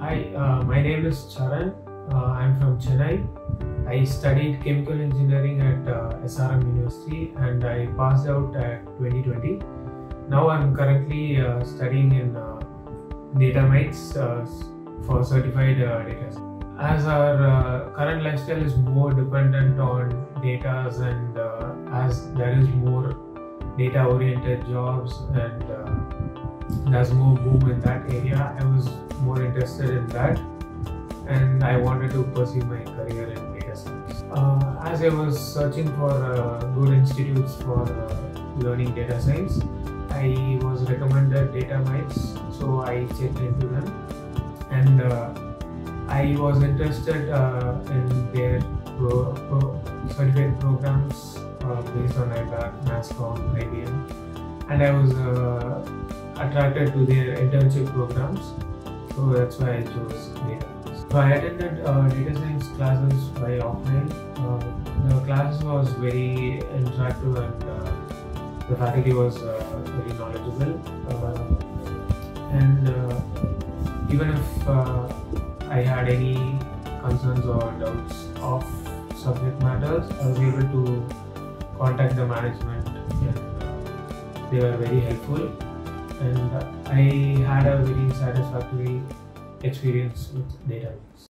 Hi, uh, my name is Charan. Uh, I'm from Chennai. I studied chemical engineering at uh, SRM University and I passed out at 2020. Now I'm currently uh, studying in uh, DataMites uh, for certified data. As our current lifestyle is more dependent on data and as there is more data oriented jobs and uh, there's more boom in that area, I was more interested in that and I wanted to pursue my career in data science. Uh, as I was searching for uh, good institutes for uh, learning data science, I was recommended Datamites, so I checked into them, and uh, I was interested uh, in their pro, certificate programs uh, based on IABAC, NASSCOM, IBM, and I was uh, attracted to their internship programs, so that's why I chose data. So I attended uh, data science classes by offline. Uh, the class was very interactive and uh, the faculty was uh, very knowledgeable. And even if I had any concerns or doubts of subject matters, I was able to contact the management and they were very helpful. And I had a very satisfactory experience with DataMites.